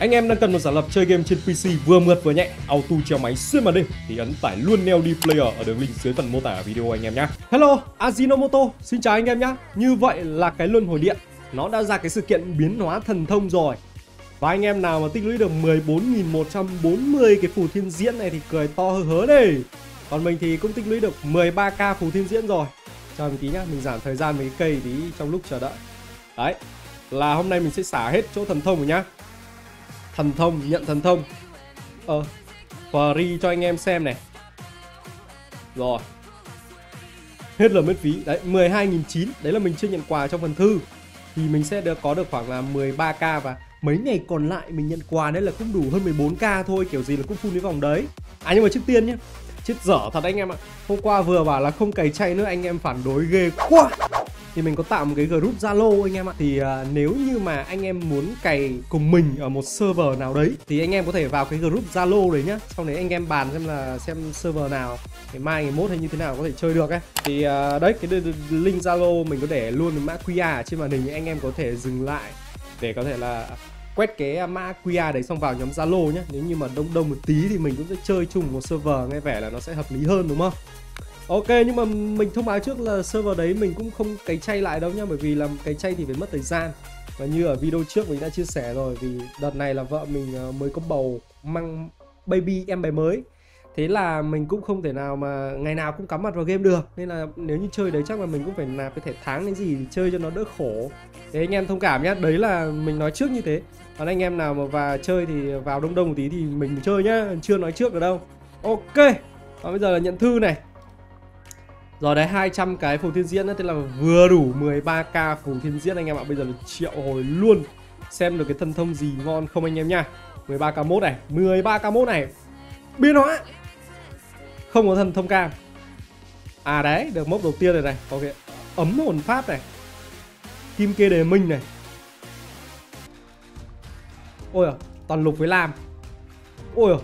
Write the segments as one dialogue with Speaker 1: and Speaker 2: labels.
Speaker 1: Anh em đang cần một giả lập chơi game trên PC vừa mượt vừa nhẹ, auto treo máy xuyên màn đêm thì ấn tải luôn Neo D Player ở đường link dưới phần mô tả video anh em nhé. Hello, Ajinomoto, xin chào anh em nhé. Như vậy là cái luân hồi điện nó đã ra cái sự kiện biến hóa thần thông rồi. Và anh em nào mà tích lũy được 14.140 cái phù thiên diễn này thì cười to hớ hớ đây. Còn mình thì cũng tích lũy được 13k phù thiên diễn rồi. Chờ mình tí nhá, mình giảm thời gian mấy cây tí trong lúc chờ đợi. Đấy, là hôm nay mình sẽ xả hết chỗ thần thông rồi nhá thần thông, nhận thần thông. Ờ free cho anh em xem này. Rồi. Hết là miễn phí. Đấy 12.900 đấy là mình chưa nhận quà trong phần thư. Thì mình sẽ được có được khoảng là 13k và mấy ngày còn lại mình nhận quà đấy là cũng đủ hơn 14k thôi, kiểu gì là cũng full cái vòng đấy. À nhưng mà trước tiên nhé chết dở thật anh em ạ. Hôm qua vừa bảo là không cày chay nữa, anh em phản đối ghê quá thì mình có tạo một cái group Zalo anh em ạ. Thì à, nếu như mà anh em muốn cày cùng mình ở một server nào đấy thì anh em có thể vào cái group Zalo đấy nhá. Sau đấy anh em bàn xem là xem server nào ngày mai ngày mốt hay như thế nào có thể chơi được ấy. Thì à, đấy cái link Zalo mình có để luôn mã QR ở trên màn hình anh em có thể dừng lại để có thể là quét cái à, mã QR đấy xong vào nhóm Zalo nhé. Nếu như mà đông đông một tí thì mình cũng sẽ chơi chung một server nghe vẻ là nó sẽ hợp lý hơn đúng không? Ok nhưng mà mình thông báo trước là server đấy mình cũng không cái chay lại đâu nhá Bởi vì làm cái chay thì phải mất thời gian. Và như ở video trước mình đã chia sẻ rồi Vì đợt này là vợ mình ờ, mới có bầu mang baby em bé mới. Thế là mình cũng không thể nào mà ngày nào cũng cắm mặt vào game được. Nên là nếu như chơi đấy chắc là mình cũng phải nạp cái thẻ tháng cái gì chơi cho nó đỡ khổ. Thế anh em thông cảm nhá, đấy là mình nói trước như thế. Còn anh em nào mà vào chơi thì vào đông đông một tí thì mình chơi nhá, chưa nói trước được đâu. Ok, và bây giờ là nhận thư này rồi đấy 200 cái phù thiên diễn nữa, Thế là vừa đủ 13k phù thiên diễn anh em ạ. Bây giờ là triệu hồi luôn. Xem được cái thần thông gì ngon không anh em nha. 13k mốt này 13k mốt này. Biến hóa. Không có thần thông cam À đấy, được mốc đầu tiên rồi này. Có cái ấm hồn pháp này. Kim kê đề minh này. Ôi à Toàn lục với lam. Ôi à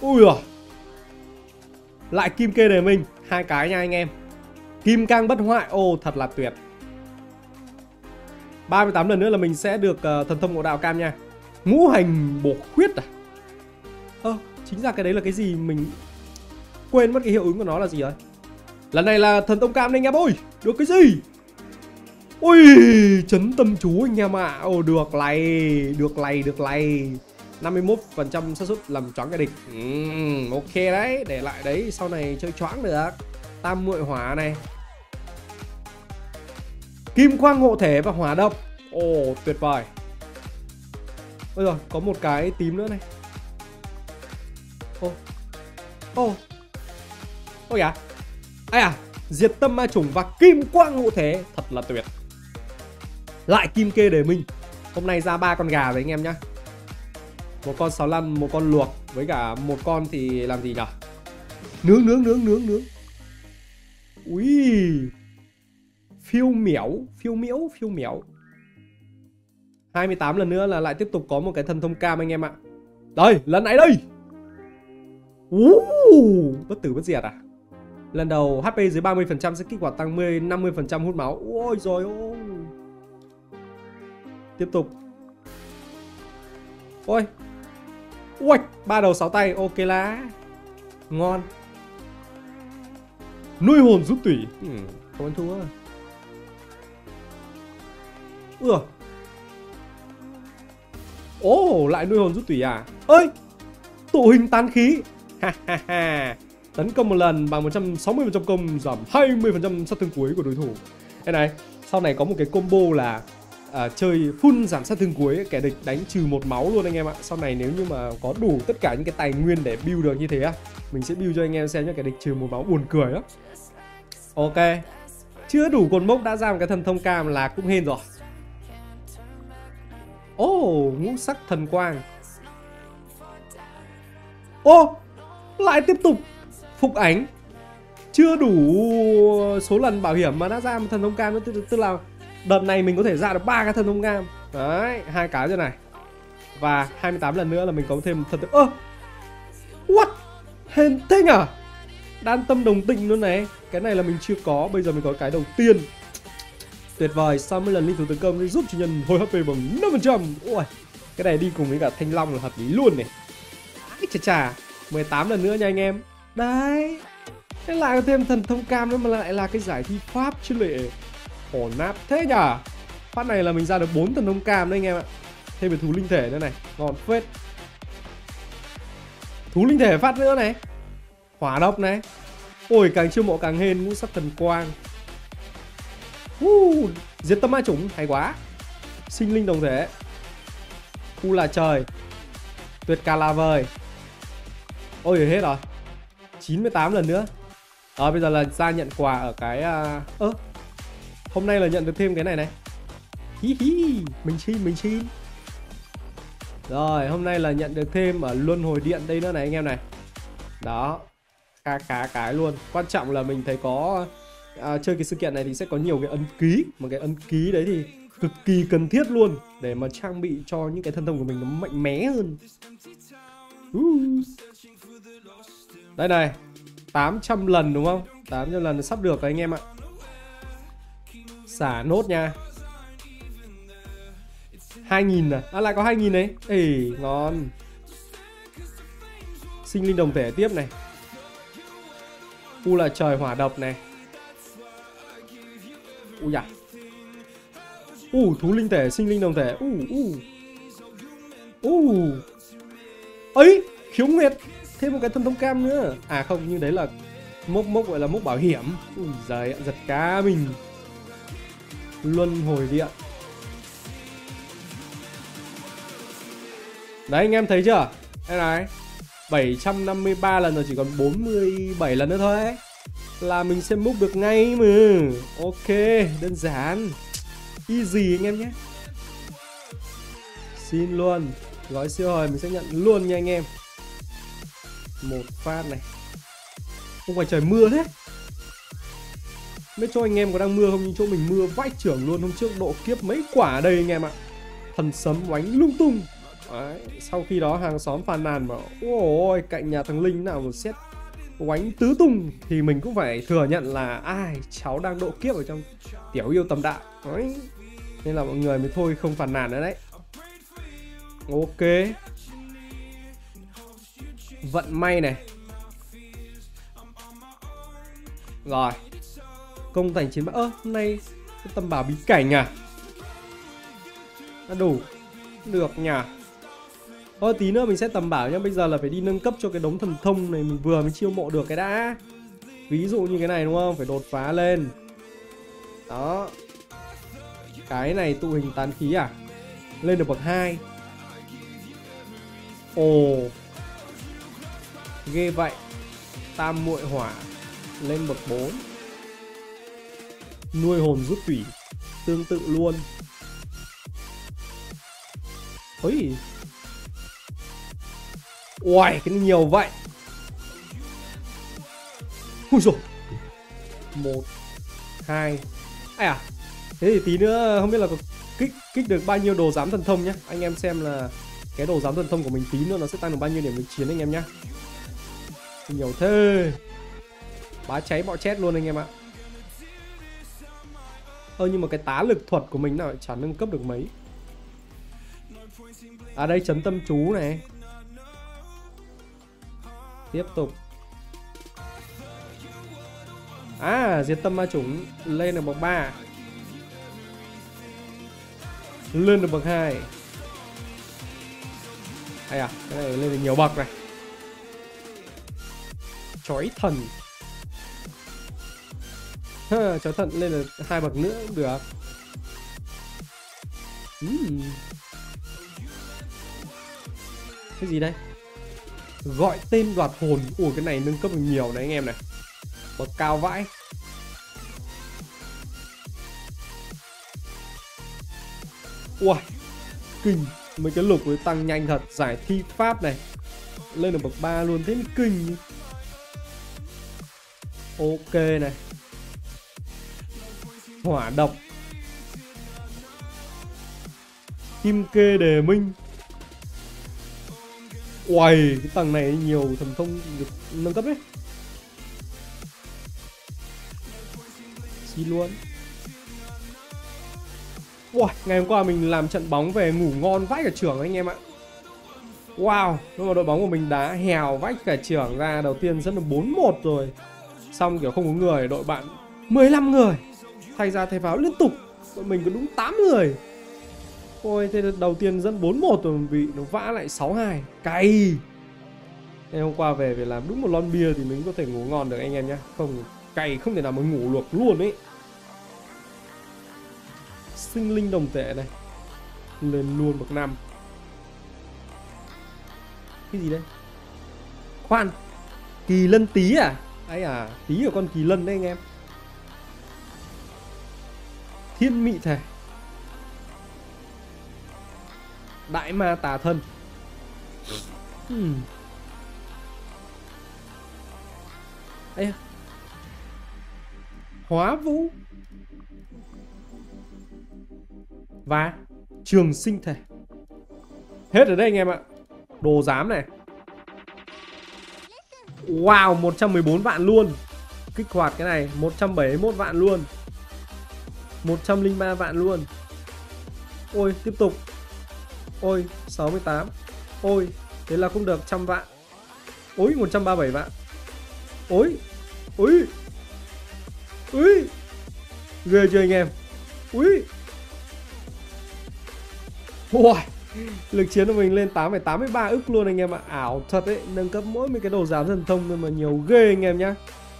Speaker 1: ôi à lại kim kê đề minh hai cái nha anh em. Kim cang bất hoại ô thật là tuyệt. 38 lần nữa là mình sẽ được uh, thần thông ngộ đạo cam nha. Ngũ hành bổ khuyết à? Ơ à, chính ra cái đấy là cái gì? Mình quên mất cái hiệu ứng của nó là gì rồi. Lần này là thần thông cam đấy anh em ơi. Được cái gì? Ui chấn tâm chú anh em ạ. À. ồ được này được này được này 51% xác suất làm choáng kẻ địch. Uhm, ok đấy để lại đấy sau này chơi choáng được. Tam muội hỏa này. Kim quang hộ thể và hỏa độc. Ồ tuyệt vời. Bây giờ có một cái tím nữa này. Ô ô. Ô à? ai à diệt tâm ma trùng và kim quang hộ thể. Thật là tuyệt. Lại kim kê đề minh hôm nay ra ba con gà rồi anh em nhá một con sáu lăn một con luộc với cả một con thì làm gì nhở? Nướng nướng nướng nướng nướng. Ui phiêu miểu phiêu miễu phiêu miểu. 28 lần nữa là lại tiếp tục có một cái thần thông cam anh em ạ. Đây lần này đây! Uh, bất tử bất diệt à? Lần đầu HP dưới 30% sẽ kích hoạt tăng 10 50% hút máu. Ôi rồi ôi tiếp tục. Ôi Ui, ba đầu sáu tay, ok lá Ngon. Nuôi hồn rút tủy. Ừ, Không ăn thua Ủa? Ồ, lại nuôi hồn rút tủy à? Ơi Tụ hình tán khí. Ha ha ha. Tấn công một lần bằng 160% công Giảm 20% sát thương cuối của đối thủ. Đây này Sau này có một cái combo là à, chơi full giảm sát thương cuối kẻ địch đánh trừ một máu luôn anh em ạ. Sau này nếu như mà có đủ tất cả những cái tài nguyên để build được như thế á mình sẽ build cho anh em xem nhé kẻ địch trừ một máu buồn cười lắm ok chưa đủ cột mốc đã ra một cái thần thông cam là cũng hên rồi. Ô oh, ngũ sắc thần quang. Ô oh, lại tiếp tục. Phục ảnh chưa đủ số lần bảo hiểm mà đã ra một thần thông cam nữa tức, tức là Đợt này mình có thể ra được ba cái thần thông cam Đấy, hai cái rồi này. Và 28 lần nữa là mình có thêm thần tượng, Ơ! What? Hên thế nhở? Đan tâm đồng tịnh luôn này. Cái này là mình chưa có Bây giờ mình có cái đầu tiên. Tuyệt vời 60 lần linh thủ tấn công giúp chủ nhân hồi HP bằng 5% Ui Cái này đi cùng với cả Thanh Long là hợp lý luôn này. Chà chà 18 lần nữa nha anh em. Đấy. Lại có thêm thần thông cam nữa mà lại là cái giải thi pháp chứ lệ. Ổn nát thế nhở Phát này là mình ra được 4 thần thông cam đấy anh em ạ. Thêm về thú linh thể nữa này Ngon phết. Thú linh thể phát nữa này. Hỏa độc này. Ôi càng chiêu mộ càng hên ngũ sắc thần quang. Uh, Diệt tâm ma chủng hay quá. Sinh linh đồng thể. U là trời. Tuyệt ca la vời. Ôi hết rồi. 98 lần nữa. Ờ bây giờ là ra nhận quà ở cái à, ơ uh... Hôm nay là nhận được thêm cái này này. Hí hí Mình xin mình xin. Rồi hôm nay là nhận được thêm ở luân hồi điện đây nữa này anh em này. Đó Khá khá cái luôn. Quan trọng là mình thấy có à, Chơi cái sự kiện này thì sẽ có nhiều cái ấn ký. Mà cái ấn ký đấy thì cực kỳ cần thiết luôn Để mà trang bị cho những cái thân thông của mình nó mạnh mẽ hơn. Uh. Đây này 800 lần đúng không? 800 lần sắp được rồi anh em ạ. Xả nốt nha. 2.000 à? À lại có 2.000 đấy. Ê, ngon. Sinh linh đồng thể tiếp này. U là trời hỏa độc này. Ui da dạ. U, thú linh thể, sinh linh đồng thể. U u. U. Ấy, khiếu nguyệt. Thêm một cái thần thông cam nữa. À không, nhưng đấy là mốc mốc gọi là mốc bảo hiểm. Ui giời giật cá mình luân hồi điện. Đấy, anh em thấy chưa? Đây này 753 lần rồi, chỉ còn 47 lần nữa thôi. Ấy. là mình sẽ múc được ngay mà. Ok, đơn giản. Easy anh em nhé. Xin luôn. Gói siêu hồi mình sẽ nhận luôn nha anh em. Một phát này. Không phải trời mưa thế biết cho anh em có đang mưa không? Nhưng chỗ mình mưa vãi trưởng luôn. Hôm trước độ kiếp mấy quả ở đây anh em ạ. Thần sấm oánh lung tung. Đấy, sau khi đó hàng xóm phàn nàn mà ôi cạnh nhà thằng linh nào một xét oánh tứ tung. Thì mình cũng phải thừa nhận là ai cháu đang độ kiếp ở trong tiểu yêu tầm đạo đấy nên là mọi người mới thôi không phàn nàn nữa đấy. Ok. Vận may này. Rồi công thành chiến bại ơ, hôm nay cái tầm bảo bí cảnh à? Đã đủ. Được nhỉ. Thôi tí nữa mình sẽ tầm bảo nhá. Bây giờ là phải đi nâng cấp cho cái đống thần thông này Mình vừa mới chiêu mộ được cái đã. Ví dụ như cái này đúng không? Phải đột phá lên. Đó. Cái này tụ hình tán khí à? Lên được bậc 2 Ồ. Ghê vậy. Tam muội hỏa. Lên bậc 4 Nuôi hồn rút tủy Tương tự luôn. Ấy, Uầy, cái nhiều vậy. Ui dồi. Một hai. Ai à Thế thì tí nữa không biết là có kích kích được bao nhiêu đồ giám thần thông nhá. Anh em xem là cái đồ giám thần thông của mình tí nữa nó sẽ tăng được bao nhiêu điểm lực chiến anh em nhá. Nhiều thế. Bá cháy bọ chết luôn anh em ạ. Ơ, nhưng mà cái tá lực thuật của mình nào chả nâng cấp được mấy. À đây chấn tâm chú này. Tiếp tục. À diệt tâm ma chủng, Lên được bậc 3 Lên được bậc 2 Hay à Cái này lên được nhiều bậc này. Chói thần ha, thận lên là hai bậc nữa cũng được. Uhm. Cái gì đây? Gọi tên đoạt hồn. Ủa cái này nâng cấp được nhiều đấy anh em này. Bậc cao vãi. Ui Kinh. Mấy cái lục với tăng nhanh thật. Giải thi pháp này. Lên được bậc 3 luôn. Thế mới kinh. Ok này. Hỏa độc. Kim kê đề minh. Uầy, cái tầng này nhiều thần thông được nâng cấp đấy. Xin luôn. Wow, ngày hôm qua mình làm trận bóng về ngủ ngon vãi cả trưởng anh em ạ. Wow, nhưng mà đội bóng của mình đã hèo vách cả trưởng ra Đầu tiên dẫn được 4-1 rồi. Xong kiểu không có người, đội bạn 15 người. Thay ra thay vào liên tục. Đội mình có đúng 8 người. Ôi, thế đầu tiên dẫn 4-1 rồi bị nó vã lại 6-2 Cay. Ngày hôm qua về phải làm đúng một lon bia thì mình có thể ngủ ngon được anh em nhé Không, cay không thể nào mà ngủ được luôn ấy. Sinh linh đồng tệ này. Lên luôn bậc năm. Cái gì đây? Khoan. Kỳ lân tí à? Ấy à Tí của con kỳ lân đấy anh em. Thiên mị thể. Đại ma tà thân. Hmm. Ê. Hóa vũ. Và trường sinh thể. Hết ở đây anh em ạ. Đồ giám này. Wow 114 vạn luôn. Kích hoạt cái này 171 vạn luôn. 103 vạn luôn. Ôi tiếp tục. Ôi 68 Ôi thế là cũng được trăm vạn. Ôi 137 vạn. Ôi Ôi Ôi Ghê chưa anh em? Ui. Wow, lực chiến của mình lên 8,83 ức luôn anh em ạ. Ảo thật đấy, nâng cấp mỗi mấy cái đồ giám thần thông nhưng mà nhiều ghê anh em nhá.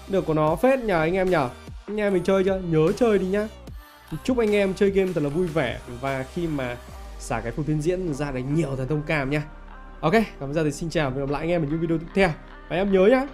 Speaker 1: Được của nó phết nhờ anh em nhở Anh em mình chơi chưa? Nhớ chơi đi nhá. Chúc anh em chơi game thật là vui vẻ Và khi mà xả cái phù thiên diễn ra đánh nhiều thần thông cảm nha Ok, cảm ơn thì xin chào và hẹn gặp lại anh em ở những video tiếp theo. Và em nhớ nhá